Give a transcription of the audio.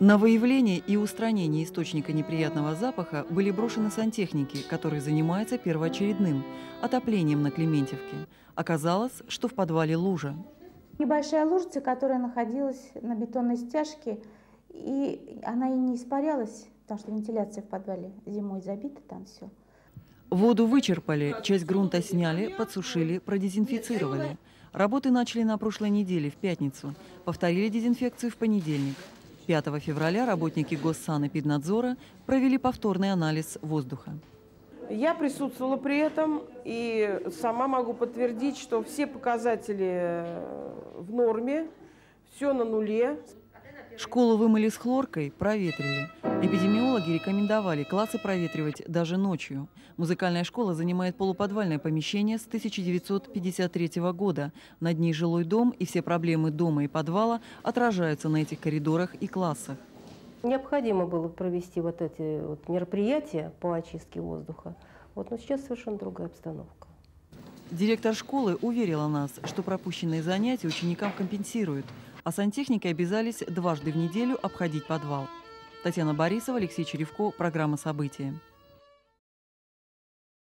На выявление и устранение источника неприятного запаха были брошены сантехники, которые занимаются первоочередным – отоплением на Клементьевке. Оказалось, что в подвале лужа. Небольшая лужица, которая находилась на бетонной стяжке, и она и не испарялась, потому что вентиляция в подвале зимой забита, там все. Воду вычерпали, часть грунта сняли, подсушили, продезинфицировали. Работы начали на прошлой неделе, в пятницу. Повторили дезинфекцию в понедельник. 5 февраля работники Госсанэпиднадзора провели повторный анализ воздуха. Я присутствовала при этом и сама могу подтвердить, что все показатели э, в норме, все на нуле. Школу вымыли с хлоркой, проветрили. Эпидемиологи рекомендовали классы проветривать даже ночью. Музыкальная школа занимает полуподвальное помещение с 1953 года. Над ней жилой дом, и все проблемы дома и подвала отражаются на этих коридорах и классах. Необходимо было провести вот эти вот мероприятия по очистке воздуха. Вот, но сейчас совершенно другая обстановка. Директор школы уверила нас, что пропущенные занятия ученикам компенсируют, а сантехники обязались дважды в неделю обходить подвал. Татьяна Борисова, Алексей Черевко, программа «События».